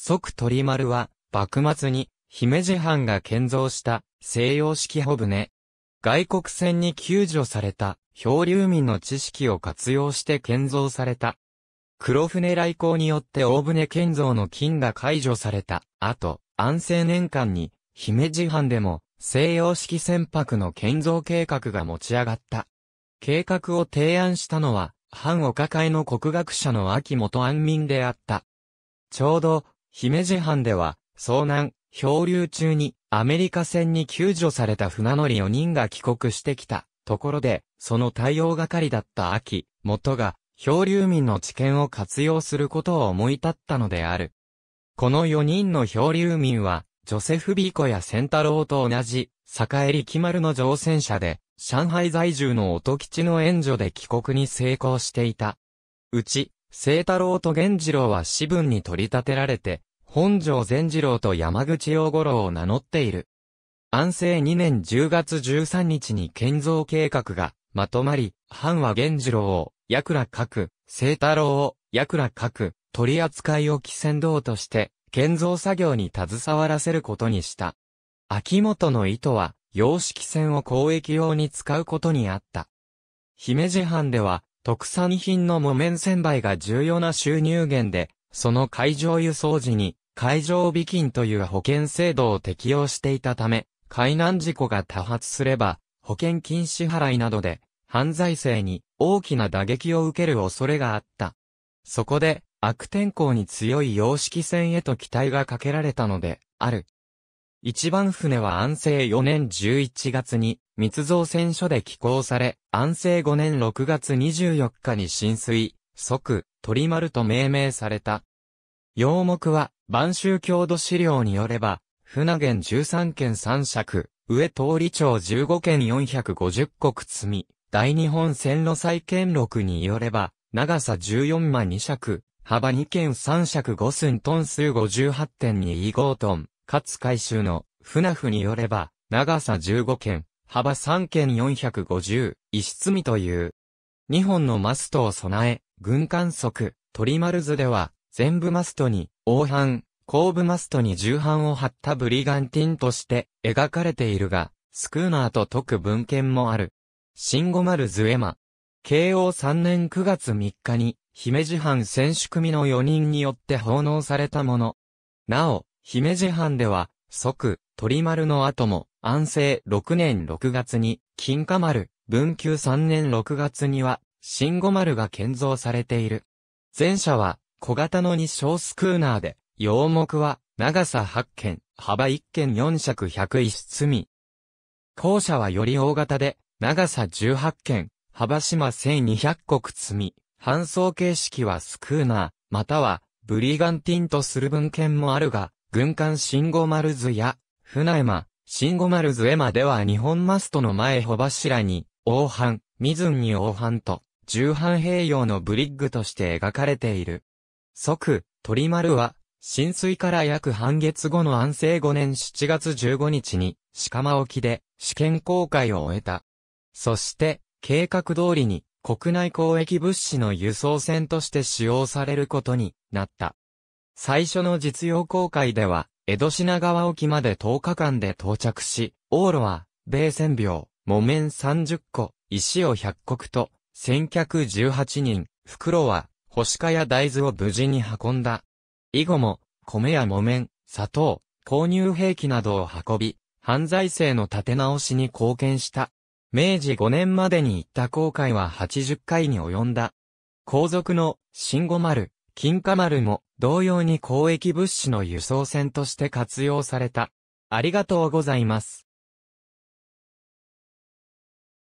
即鳥丸は、幕末に、姫路藩が建造した西洋式帆船。外国船に救助された漂流民の知識を活用して建造された。黒船来航によって大船建造の金が解除された後、安政年間に姫路藩でも西洋式船舶の建造計画が持ち上がった。計画を提案したのは、藩岡会の国学者の秋元安民であった。ちょうど、姫路藩では、遭難、漂流中にアメリカ船に救助された船乗り4人が帰国してきたところで、その対応係だった秋元が漂流民の知見を活用することを思い立ったのである。この4人の漂流民は、ジョセフ・ビーコやセンタロウと同じ、坂入木丸の乗船者で、上海在住の音吉の援助で帰国に成功していた。うち、聖太郎と源次郎は私文に取り立てられて、本庄善次郎と山口洋五郎を名乗っている。安政2年10月13日に建造計画がまとまり、藩は源次郎を矢倉閣、聖太郎を、矢倉閣、取り扱い置船道として、建造作業に携わらせることにした。秋元の意図は、洋式船を交易用に使うことにあった。姫路藩では、特産品の木綿船売が重要な収入源で、その海上輸送時に、海上備金という保険制度を適用していたため、海難事故が多発すれば、保険金支払いなどで、犯罪性に大きな打撃を受ける恐れがあった。そこで、悪天候に強い洋式船へと期待がかけられたので、ある。一番船は安政4年11月に密造船所で寄港され、安政5年6月24日に浸水、即、鳥丸と命名された。洋目は、晩秋郷土資料によれば、船源13件3尺、上通り町15件450国積み、大日本線路再建録によれば、長さ14万2尺、幅2件3尺5寸トン数58.25トン、かつ回収の船符によれば、長さ15件、幅3件450、石積みという。2本のマストを備え、軍艦則、鳥丸図では、全部マストに、大半、後部マストに重版を貼ったブリガンティンとして描かれているが、スクーナーと解く文献もある。新五丸ズエマ。慶応3年9月3日に、姫路藩選手組の4人によって奉納されたもの。なお、姫路藩では、即、鳥丸の後も、安政6年6月に、金華丸、文久3年6月には、新五丸が建造されている。前者は、小型の日小スクーナーで、洋目は、長さ8件、幅1件4尺101積み。後者はより大型で、長さ18件、幅島1200国積み、搬送形式はスクーナー、または、ブリガンティンとする文献もあるが、軍艦新五丸図や、船山、新五丸図エマでは日本マストの前帆柱に、大半、水に大半と、重半併用のブリッグとして描かれている。即、鳥丸は、浸水から約半月後の安政5年7月15日に、鹿間沖で試験公開を終えた。そして、計画通りに国内交易物資の輸送船として使用されることになった。最初の実用公開では、江戸品川沖まで10日間で到着し、往路は、米船秒、木綿30個、石を100国と、先客18人、袋は、星化や大豆を無事に運んだ。以後も、米や木綿、砂糖、購入兵器などを運び、犯罪性の立て直しに貢献した。明治5年までに行った航海は80回に及んだ。皇族の新五丸、金華丸も同様に交易物資の輸送船として活用された。ありがとうございます。